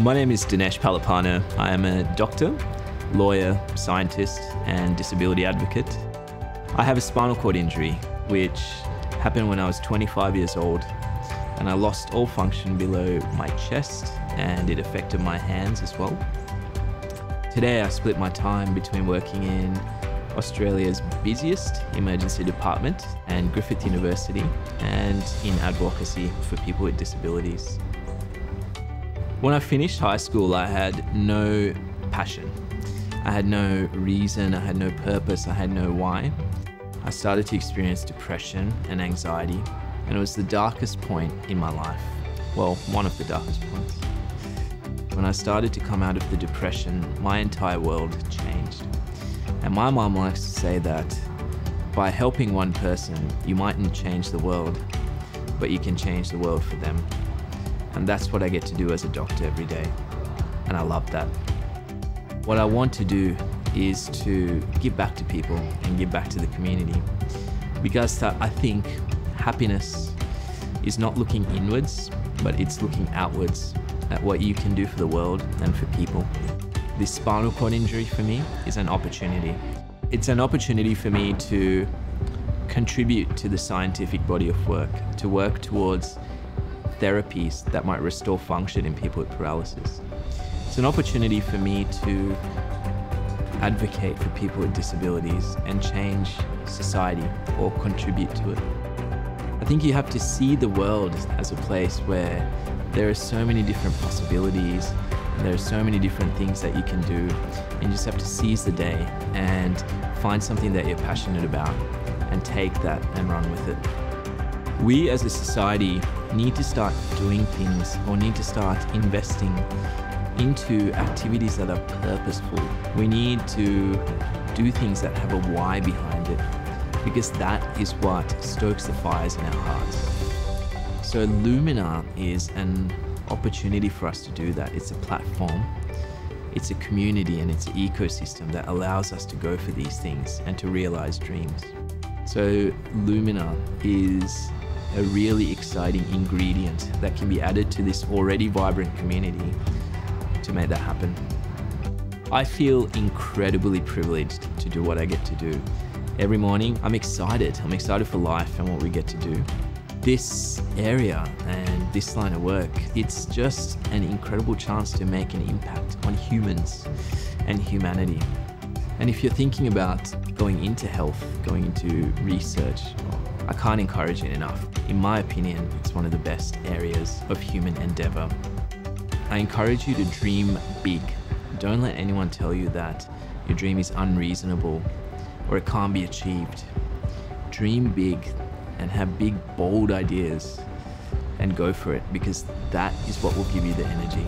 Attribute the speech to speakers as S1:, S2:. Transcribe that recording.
S1: My name is Dinesh Palipana. I am a doctor, lawyer, scientist, and disability advocate. I have a spinal cord injury, which happened when I was 25 years old, and I lost all function below my chest, and it affected my hands as well. Today, I split my time between working in Australia's busiest emergency department and Griffith University, and in advocacy for people with disabilities. When I finished high school, I had no passion. I had no reason, I had no purpose, I had no why. I started to experience depression and anxiety, and it was the darkest point in my life. Well, one of the darkest points. When I started to come out of the depression, my entire world changed. And my mom likes to say that by helping one person, you mightn't change the world, but you can change the world for them. And that's what I get to do as a doctor every day. And I love that. What I want to do is to give back to people and give back to the community. Because I think happiness is not looking inwards, but it's looking outwards at what you can do for the world and for people. This spinal cord injury for me is an opportunity. It's an opportunity for me to contribute to the scientific body of work, to work towards therapies that might restore function in people with paralysis. It's an opportunity for me to advocate for people with disabilities and change society or contribute to it. I think you have to see the world as a place where there are so many different possibilities there are so many different things that you can do and you just have to seize the day and find something that you're passionate about and take that and run with it. We as a society need to start doing things or need to start investing into activities that are purposeful. We need to do things that have a why behind it because that is what stokes the fires in our hearts. So Lumina is an opportunity for us to do that. It's a platform, it's a community and it's an ecosystem that allows us to go for these things and to realize dreams. So Lumina is a really exciting ingredient that can be added to this already vibrant community to make that happen. I feel incredibly privileged to do what I get to do. Every morning, I'm excited. I'm excited for life and what we get to do. This area and this line of work, it's just an incredible chance to make an impact on humans and humanity. And if you're thinking about going into health, going into research, I can't encourage it enough. In my opinion, it's one of the best areas of human endeavor. I encourage you to dream big. Don't let anyone tell you that your dream is unreasonable or it can't be achieved. Dream big and have big, bold ideas and go for it because that is what will give you the energy.